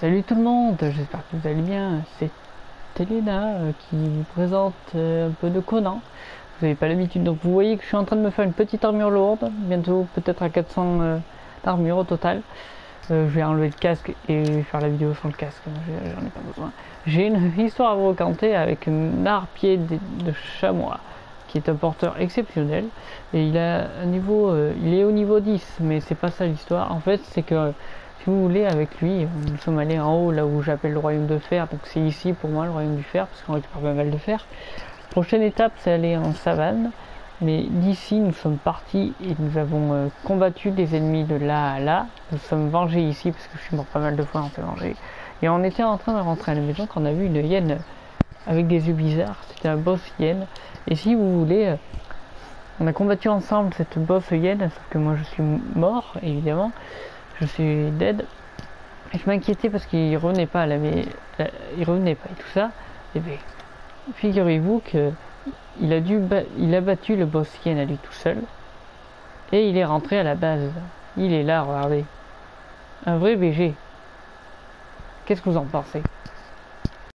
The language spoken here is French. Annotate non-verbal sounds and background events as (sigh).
Salut tout le monde, j'espère que vous allez bien. C'est Elena euh, qui vous présente euh, un peu de Conan. Vous n'avez pas l'habitude, donc vous voyez que je suis en train de me faire une petite armure lourde, bientôt peut-être à 400 euh, d'armure au total. Euh, je vais enlever le casque et faire la vidéo sans le casque, j'en ai pas besoin. J'ai une (laughs) histoire à vous raconter avec un arpied de, chamois qui est un porteur exceptionnel et il a un niveau, il est au niveau 10, mais c'est pas ça l'histoire. En fait, c'est que si vous voulez, avec lui, nous sommes allés en haut, là où j'appelle le royaume de fer. Donc c'est ici pour moi le royaume du fer, parce qu'on récupère pas mal de fer. Prochaine étape, c'est aller en savane. Mais d'ici, nous sommes partis et nous avons euh, combattu des ennemis de là à là. Nous sommes vengés ici, parce que je suis mort pas mal de fois, on s'est vengé. Et on était en train de rentrer à la maison quand on a vu une hyène avec des yeux bizarres. C'était un boss hyène. Et si vous voulez, euh, on a combattu ensemble cette boss hyène, sauf que moi je suis mort, évidemment je suis dead. Et je m'inquiétais parce qu'il revenait pas à la mais il revenait pas et tout ça. Et bien, figurez-vous que il a dû il a battu le boss à lui tout seul. Et il est rentré à la base. Il est là, regardez. Un vrai BG. Qu'est-ce que vous en pensez?